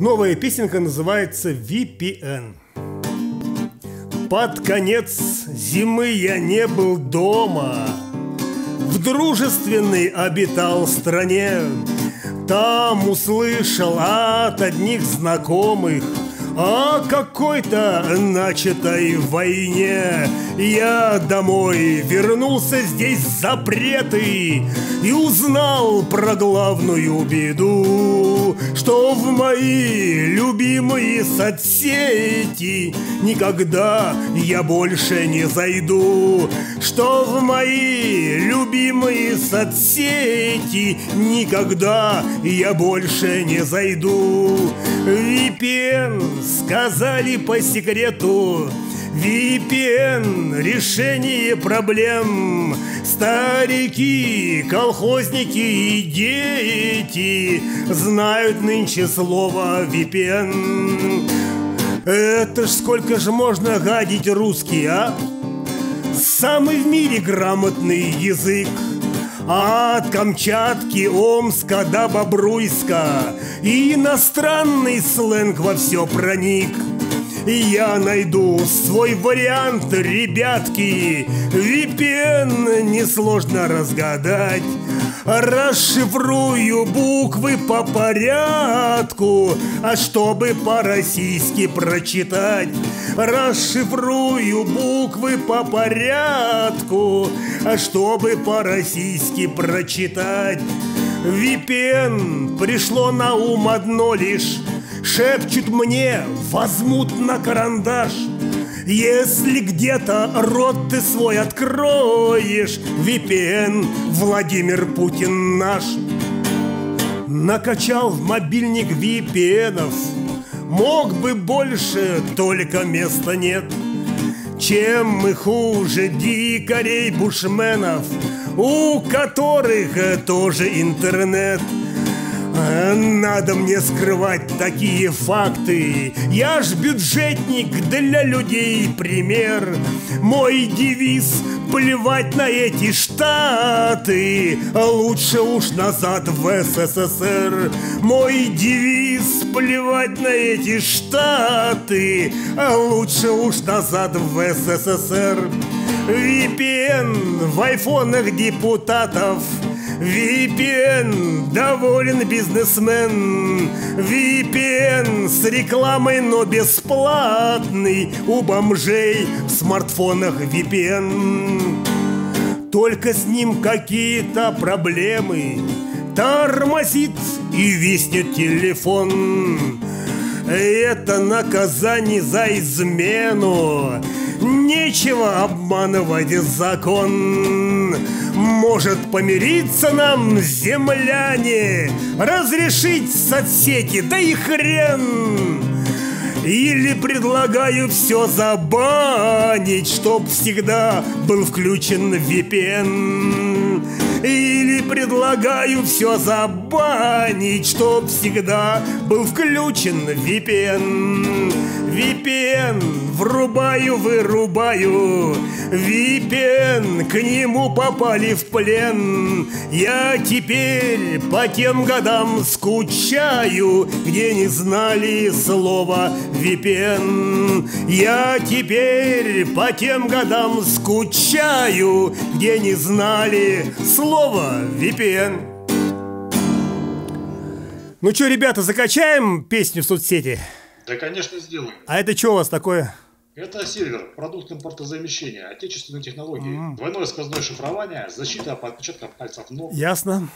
Новая песенка называется VPN. Под конец зимы я не был дома В дружественной обитал стране Там услышал от одних знакомых о какой-то начатой войне Я домой вернулся здесь запреты И узнал про главную беду Что в мои любимые соцсети Никогда я больше не зайду Что в мои любимые соцсети Никогда я больше не зайду VPN сказали по секрету. VPN – решение проблем. Старики, колхозники и дети Знают нынче слово VPN Это ж сколько же можно гадить русский, а? Самый в мире грамотный язык от Камчатки, Омска до Бобруйска. И иностранный сленг во все проник. И я найду свой вариант, ребятки. VPN несложно разгадать Расшифрую буквы по порядку А чтобы по-российски прочитать Расшифрую буквы по порядку А чтобы по-российски прочитать. VPN пришло на ум одно лишь Шепчут мне, возьмут на карандаш если где-то рот ты свой откроешь VPN Владимир Путин наш. Накачал в мобильник VPNов Мог бы больше, только места нет. Чем мы хуже дикарей бушменов У которых тоже интернет – надо мне скрывать такие факты. Я ж бюджетник для людей пример. Мой девиз плевать на эти штаты. Лучше уж назад в СССР. Мой девиз плевать на эти штаты. Лучше уж назад в СССР. VPN в айфонах депутатов VPN, доволен бизнесмен. VPN с рекламой, но бесплатный. У бомжей в смартфонах VPN Только с ним какие-то проблемы. Тормозит и виснет телефон. Это наказание за измену Нечего обманывать закон Может помириться нам, земляне Разрешить соцсети, да и хрен или предлагаю все забанить, чтоб всегда был включен VPN. Или предлагаю все забанить, чтоб всегда был включен VPN. VPN врубаю, вырубаю. VPN, к нему попали в плен. Я теперь по тем годам скучаю Где не знали слова VPN Я теперь по тем годам скучаю Где не знали слова VPN ну что, ребята, закачаем песню в соцсети? Да, конечно, сделаем. А это что у вас такое? Это сервер, продукт импортозамещения, отечественные технологии, mm. двойное сквозное шифрование, защита от отпечатков пальцев ног. Ясно.